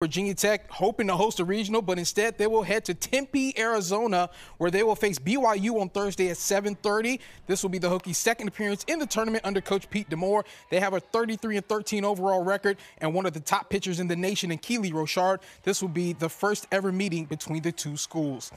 Virginia Tech hoping to host a regional, but instead they will head to Tempe, Arizona, where they will face BYU on Thursday at 7:30. This will be the Hokies' second appearance in the tournament under Coach Pete D'Amour. They have a 33 and 13 overall record and one of the top pitchers in the nation in Keely Rochard. This will be the first ever meeting between the two schools.